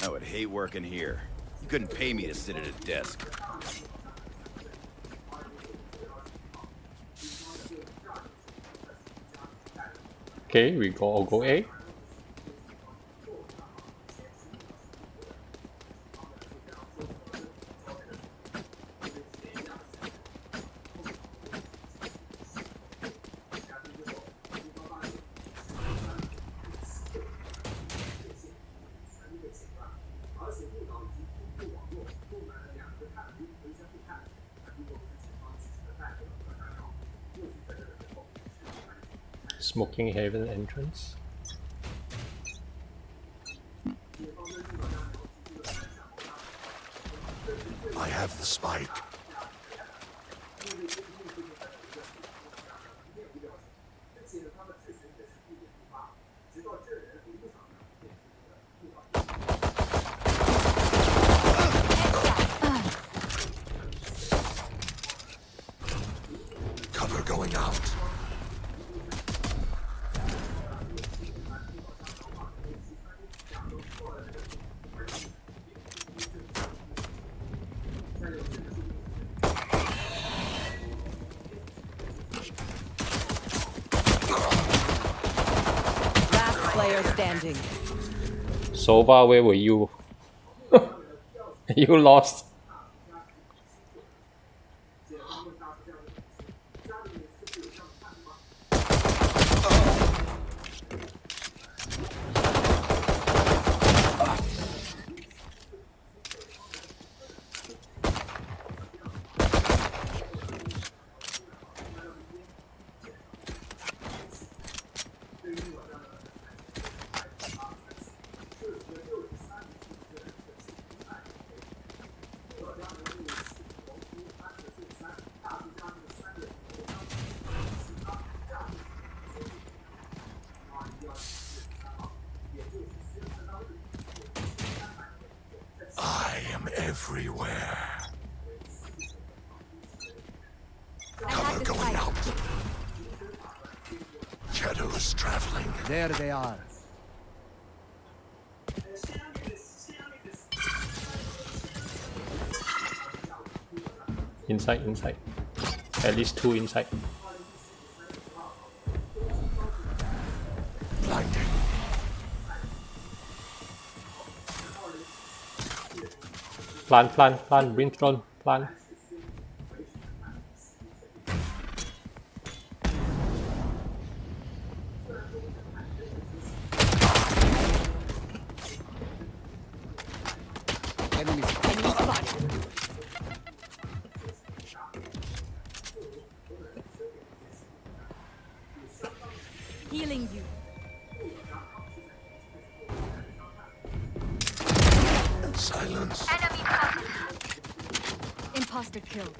I would hate working here. You couldn't pay me to sit at a desk. Okay, we go go A. Smoking Haven entrance. I have the spike. Sova, where were you? you lost. I am everywhere. Cover going out. Shadows traveling. There they are. Inside, inside. At least two inside. Plant, plant, plant, brimstone, plant. Imposter killed.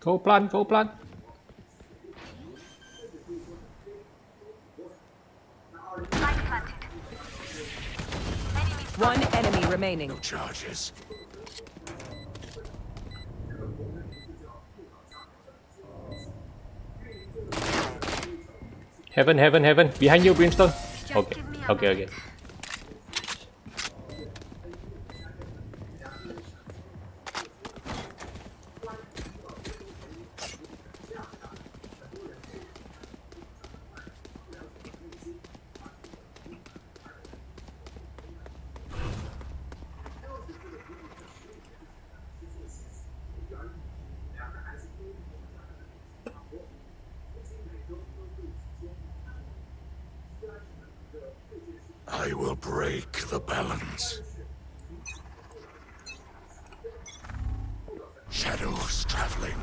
Go plant, go plant. One enemy remaining. No Charges. Heaven, heaven, heaven. Behind you, brimstone. Okay, okay, okay. I will break the balance. Shadows traveling.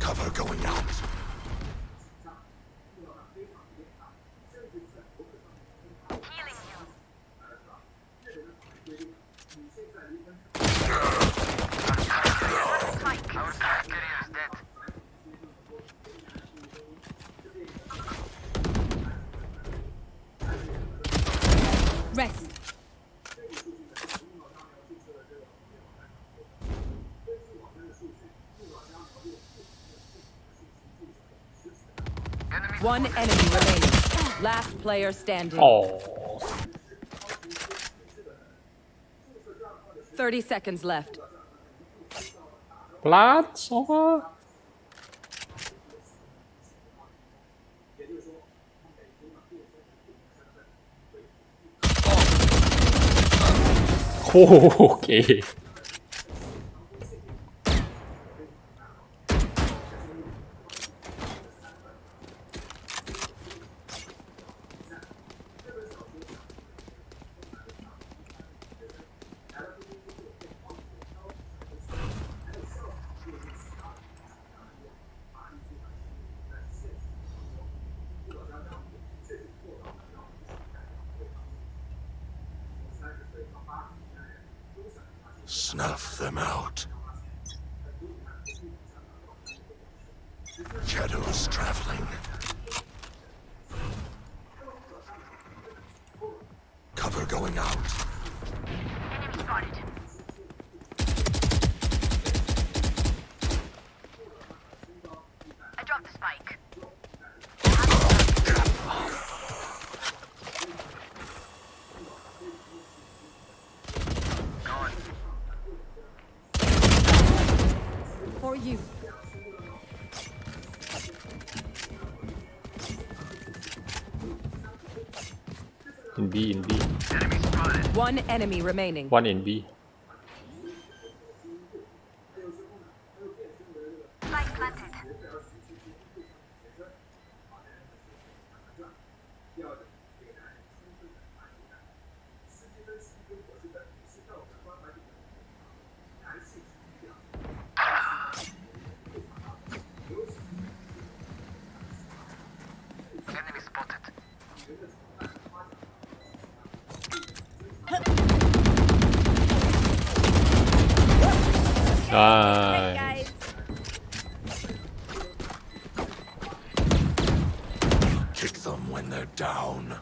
Cover going out. One enemy remaining. Last player standing. Oh. 30 seconds left. Blood, so okay. Snuff them out. One enemy remaining. one in B Spike planted. Enemy spotted. nice Kick them when they're down.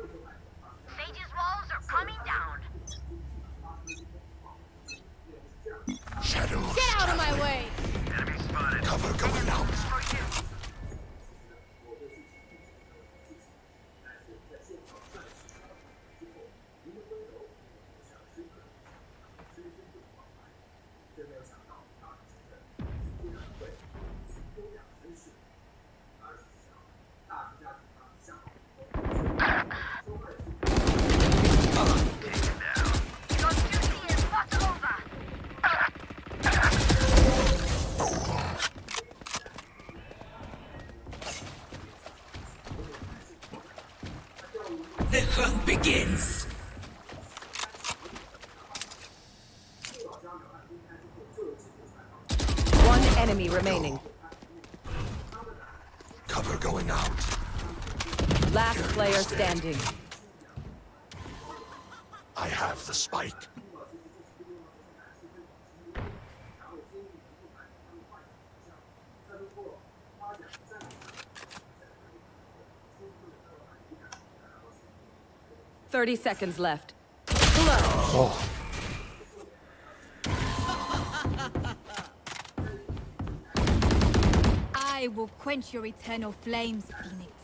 Sage's walls are coming down. Shadows Get out of my traveling. way! Cover going out. Your duty is not over! The hunt begins. One enemy remaining. Cover going out. Last player standing. I have the spike. Thirty seconds left. Oh. I will quench your eternal flames, Phoenix.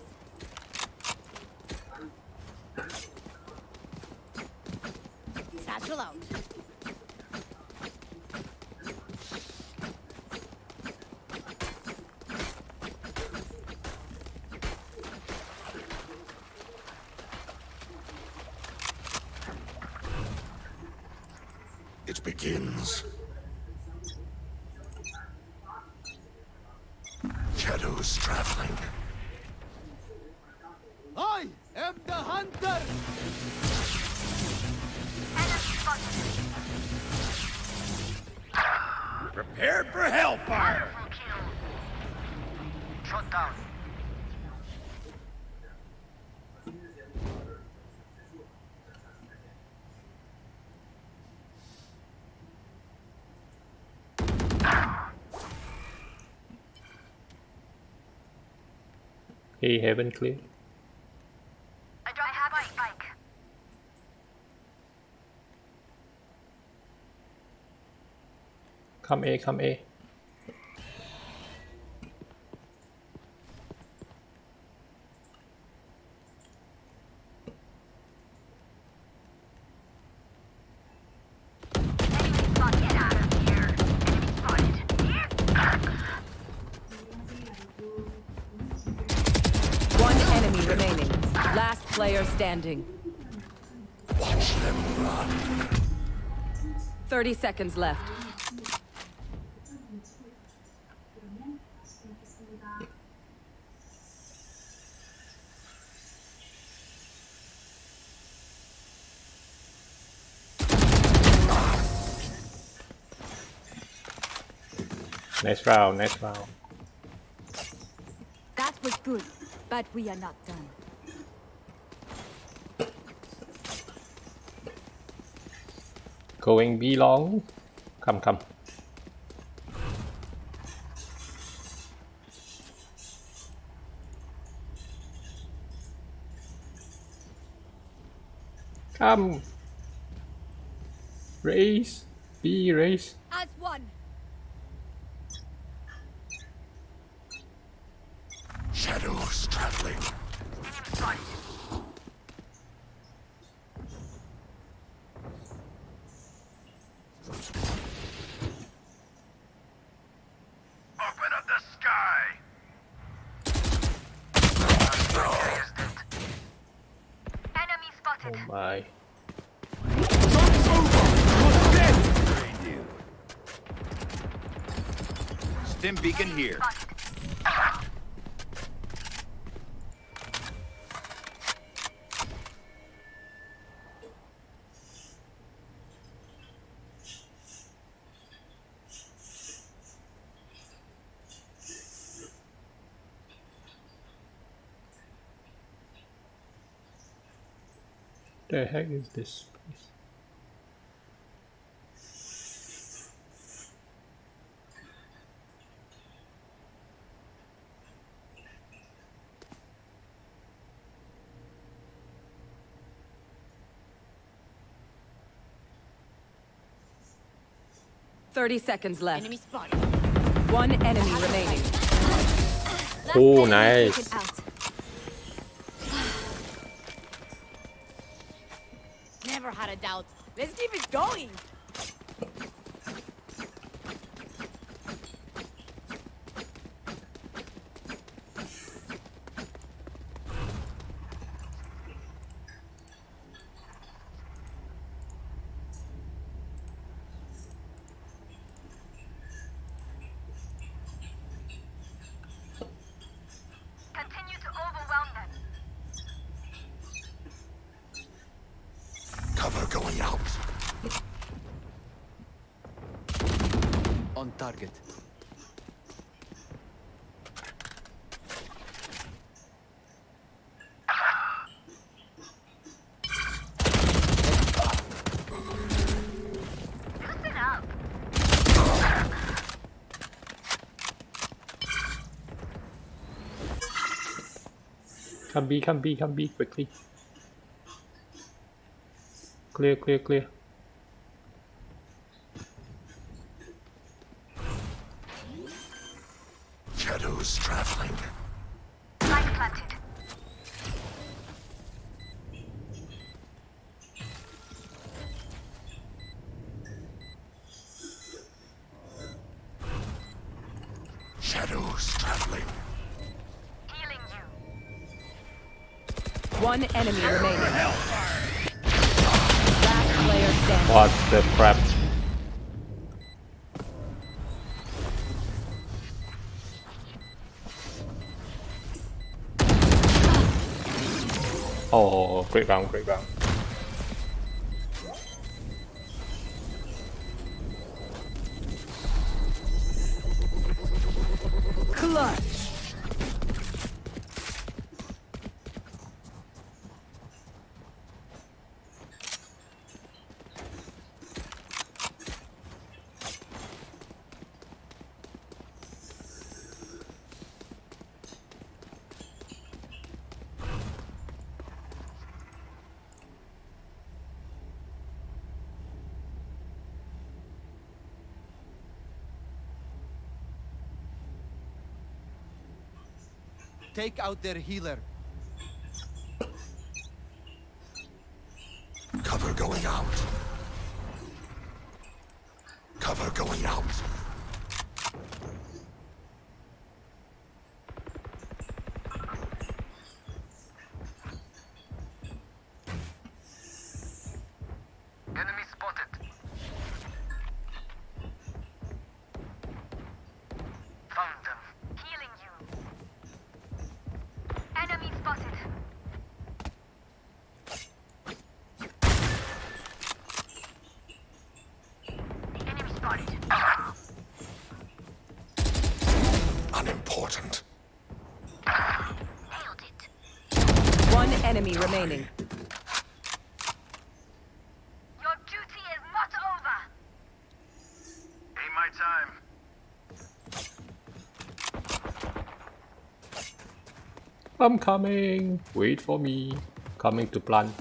prepared for hellfire! Shut down. Hey, heaven clear. Come A come A Enemy spotted. Get out of here. One enemy remaining. Last player standing. Watch them run. 30 seconds left. Nice round nice round. That was good, but we are not done. going B long? Come come. Come. Race. B race As one. Shadows traveling. Open up the sky. Enemy dude. Stim beacon here. The heck is this place Thirty seconds left. Enemy spotted. One enemy remaining. Last Oh, nice. Let's keep it going. Come B, come B, come B quickly. Clear, clear, clear. Oh, great round, take out their healer. Cover going out. Cover going out. Enemy spotted. Found them. Healing you. Enemy spotted. Enemy spotted. Unimportant. Nailed it. One enemy remaining. Your duty is not over. Ain't my time. I'm coming. Wait for me. Coming to plant.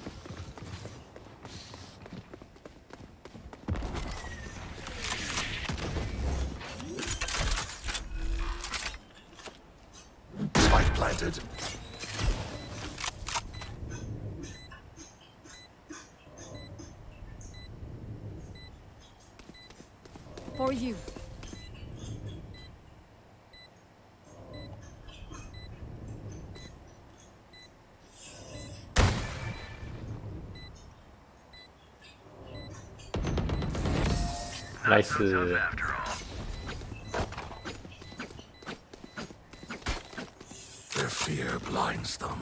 Nice. Uh, Their fear blinds them.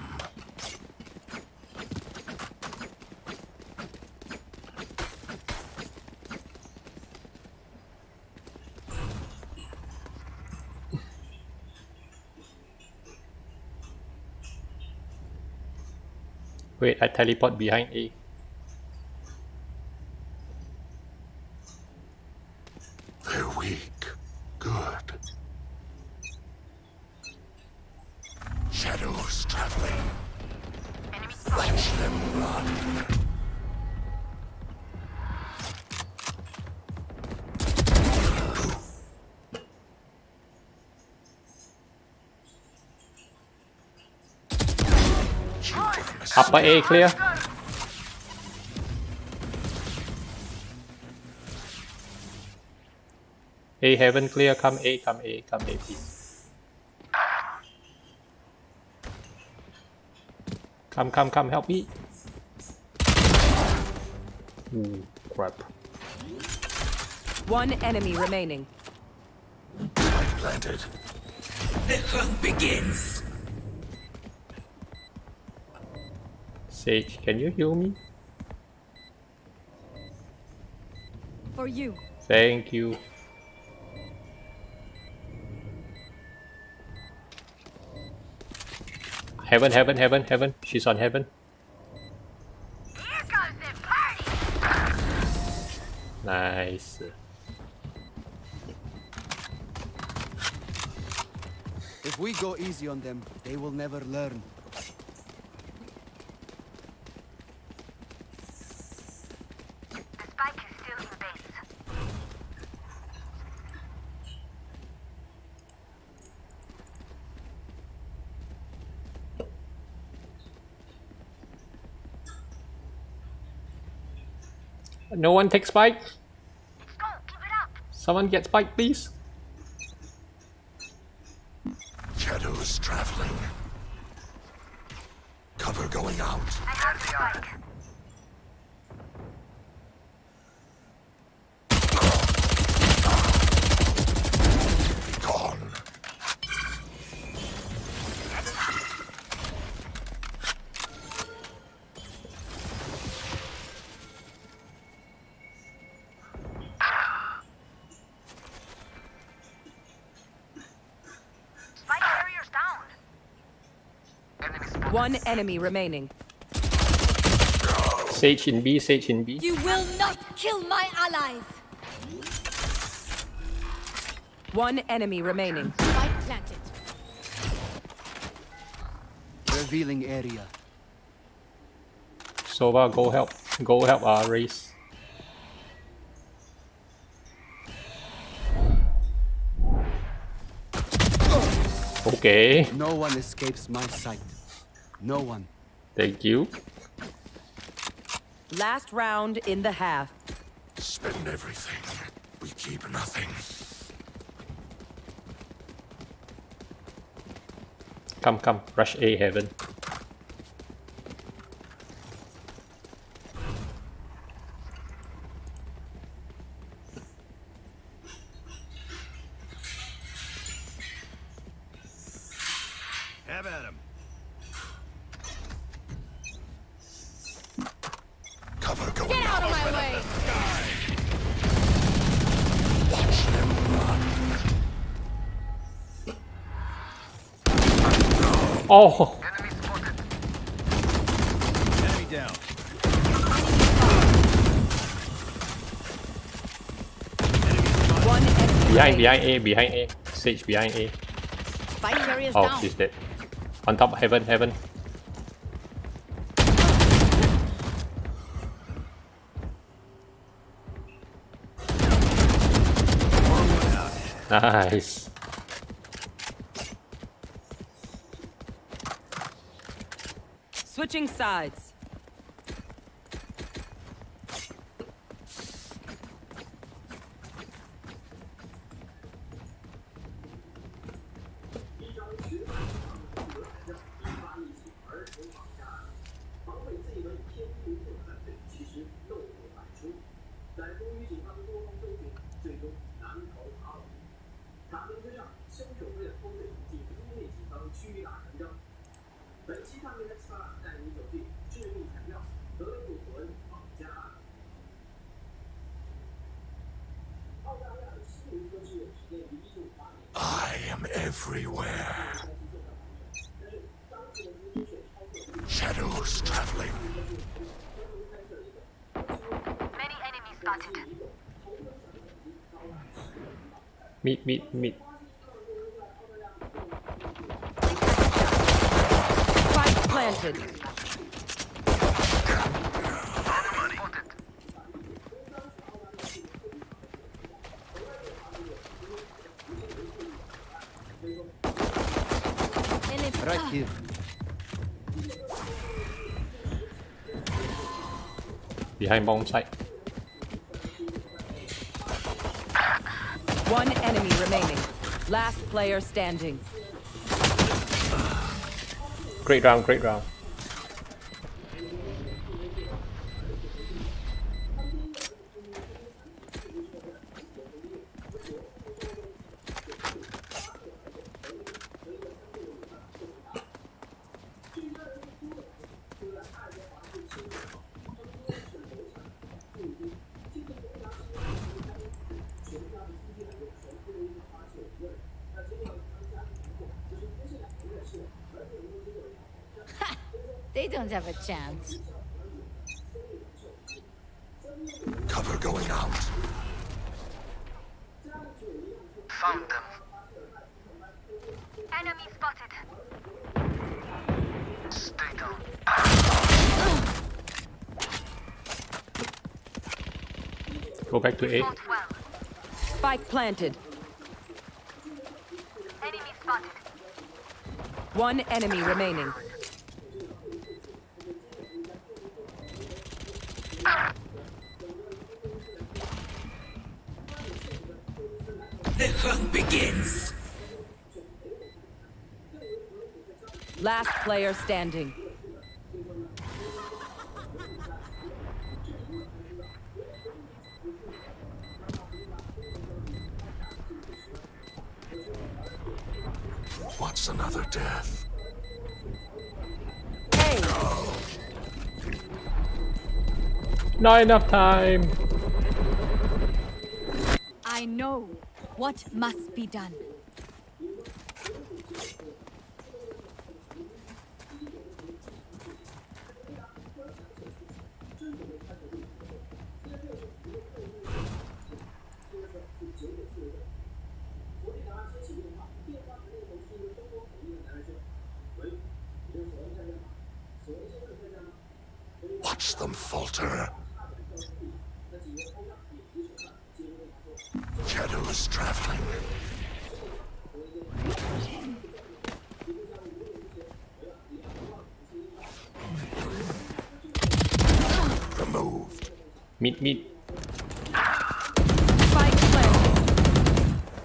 Wait, I teleport behind A. Children Upper A clear. A heaven clear. Come A. Come A. Come A, please. Come, come, come. Help me. Ooh, crap. One enemy remaining. Spike planted. Sage, can you heal me? For you. Thank you. Heaven, heaven, heaven, heaven. She's on heaven. Here goes the party. Nice. If we go easy on them, they will never learn. No one takes spike. Let's go. Keep it up. Someone get spike, please. One enemy remaining. Sage in B, Sage in B. You will not kill my allies. One enemy remaining. Spike planted. Revealing area. Sova, go help. Go help our Raze. Oh. Okay. No one escapes my sight. No one. Thank you. Last round in the half. Spend everything. We keep nothing. Come, come. Rush A heaven. Down. One enemy Behind, remaining. behind A, behind A. Sage behind A. Spike carrier's Oh, down. she's dead. On top, of heaven, heaven. Nice. Switching sides. Everywhere. Shadows traveling. Many enemies spotted. Meet, meet, meet. Spike planted. Enemy- Right here. Behind bomb site. One enemy remaining. Last player standing. Great round, great round. They don't have a chance. Cover going out. Found them. Enemy spotted. Stay down. Go back to A. Well. Spike planted. Enemy spotted. One enemy remaining. The hunt begins. Last player standing. What's another death? Hey, Not enough time. Must be done. Watch them falter. Shadows traveling. Mid, mid. Spike planted.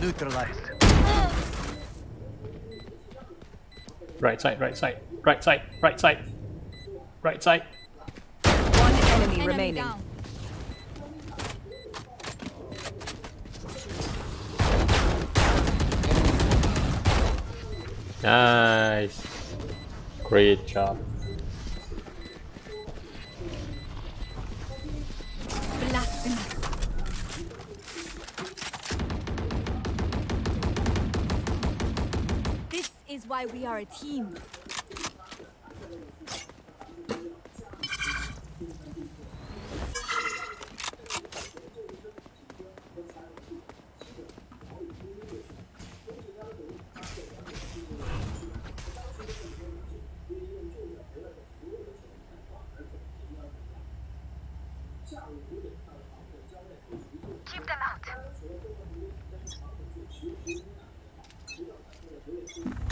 Neutralized. Right side, right side, right side, right side, right side. One enemy, Enemy remaining. down. Nice. Great job. This is why we are a team.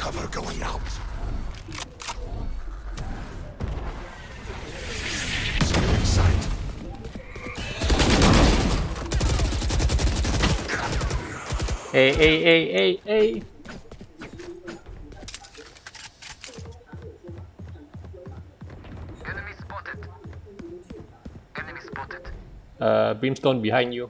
Cover going out. Hey, hey, hey, hey, hey. Enemy spotted. Enemy spotted. Uh, Brimstone behind you.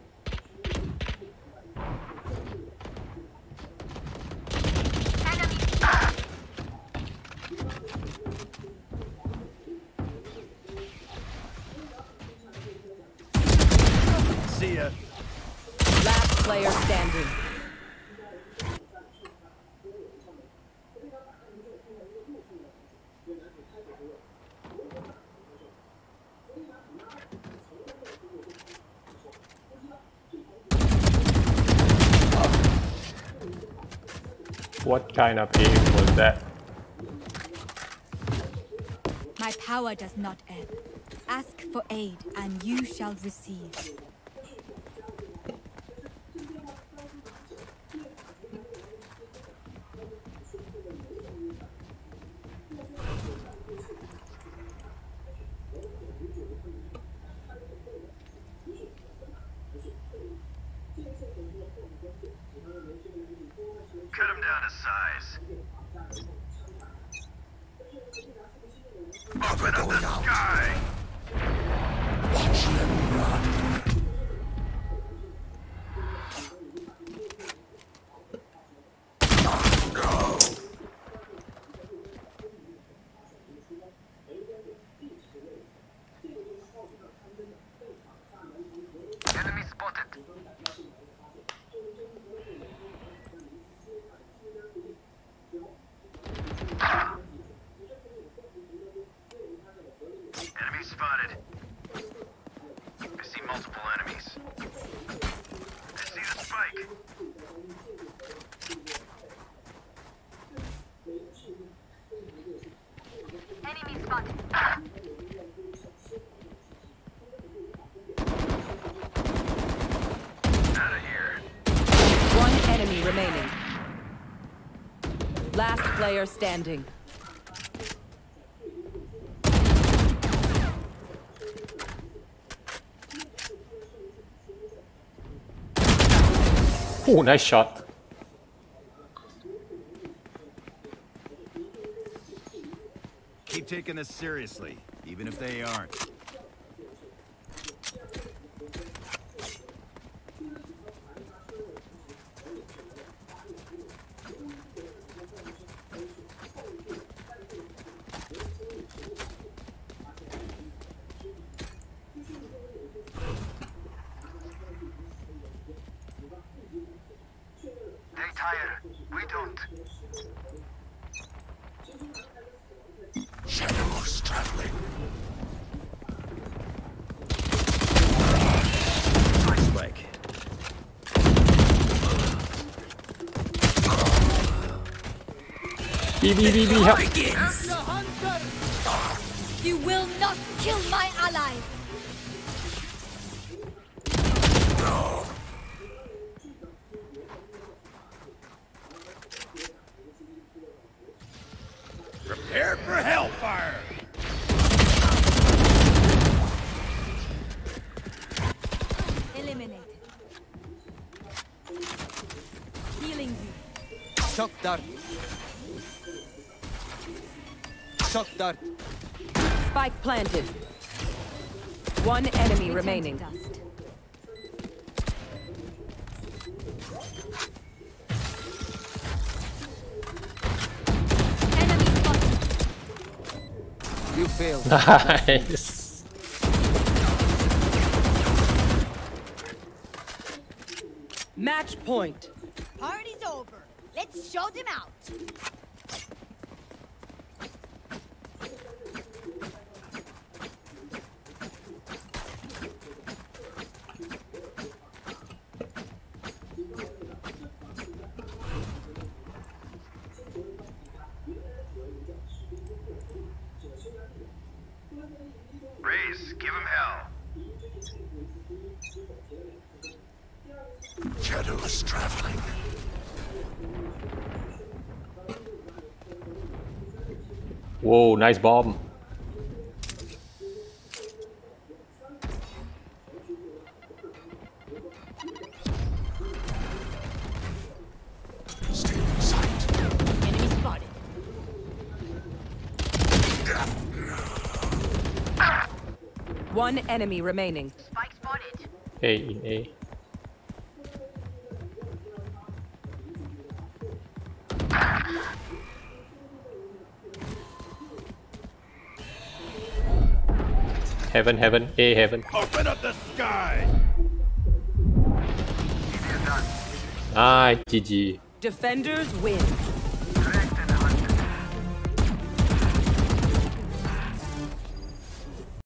Player standing. What kind of aim was that? My power does not ebb. Ask for aid, and you shall receive. Cut him down to size. Cover going out. Guy. Watch them run. Enemy spotted. Enemy spotted. I see multiple enemies. I see the spike. Enemy spotted. Out of here. One enemy remaining. Last player standing. Oh, nice shot. Keep taking this seriously, even if they aren't. B, B, B, B, help. You will not kill my allies. fire! Eliminated. Healing you. Shock dart. Shock dart. Spike planted. One enemy remaining. Enemy spotted. You failed. Nice. Match point. Party's over. Let's show them out. Raze, give him hell. Shadows traveling. Whoa, nice bomb. One enemy remaining. Spike spotted. A in A. Heaven, heaven, A heaven. Open up the sky! Ah, GG. Defenders win. Correct.